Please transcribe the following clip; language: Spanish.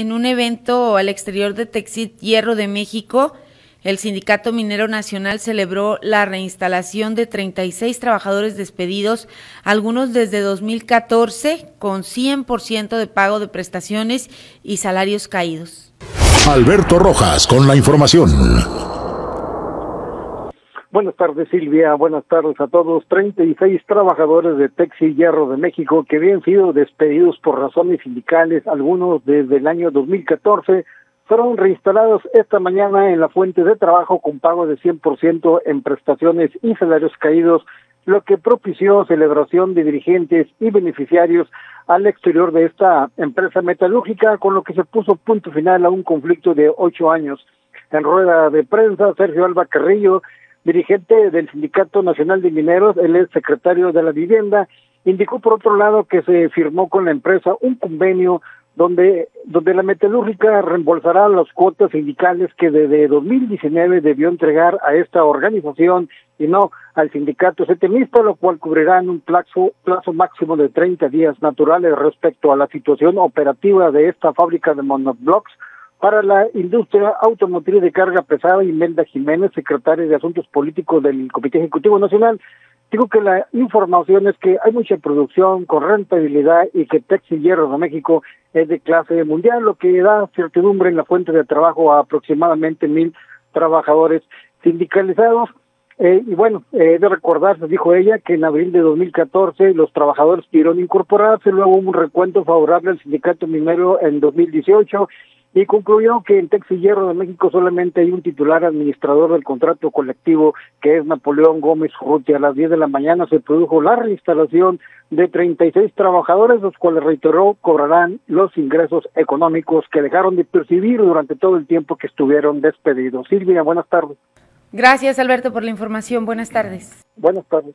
En un evento al exterior de Texit Hierro de México, el Sindicato Minero Nacional celebró la reinstalación de 36 trabajadores despedidos, algunos desde 2014, con 100% de pago de prestaciones y salarios caídos. Alberto Rojas con la información. Buenas tardes, Silvia. Buenas tardes a todos. 36 trabajadores de Texi Hierro de México que habían sido despedidos por razones sindicales, algunos desde el año 2014, fueron reinstalados esta mañana en la fuente de trabajo con pago de 100% en prestaciones y salarios caídos, lo que propició celebración de dirigentes y beneficiarios al exterior de esta empresa metalúrgica, con lo que se puso punto final a un conflicto de ocho años. En rueda de prensa, Sergio Alba Carrillo, dirigente del Sindicato Nacional de Mineros, él es secretario de la Vivienda, indicó por otro lado que se firmó con la empresa un convenio donde, donde la metalúrgica reembolsará las cuotas sindicales que desde 2019 debió entregar a esta organización y no al sindicato setemista, lo cual cubrirá en un plazo, plazo máximo de 30 días naturales respecto a la situación operativa de esta fábrica de monoblocks para la industria automotriz de carga pesada, Imelda Jiménez, secretaria de Asuntos Políticos del Comité Ejecutivo Nacional, digo que la información es que hay mucha producción con rentabilidad y que Texas Hierro de México es de clase mundial, lo que da certidumbre en la fuente de trabajo a aproximadamente mil trabajadores sindicalizados. Eh, y bueno, eh, de recordarse, dijo ella, que en abril de 2014 los trabajadores pidieron incorporarse, luego hubo un recuento favorable al sindicato minero en 2018 y concluyó que en Texas Hierro de México solamente hay un titular administrador del contrato colectivo que es Napoleón Gómez Urrutia. A las 10 de la mañana se produjo la reinstalación de 36 trabajadores, los cuales reiteró cobrarán los ingresos económicos que dejaron de percibir durante todo el tiempo que estuvieron despedidos. Silvia, buenas tardes. Gracias Alberto por la información. Buenas tardes. Buenas tardes.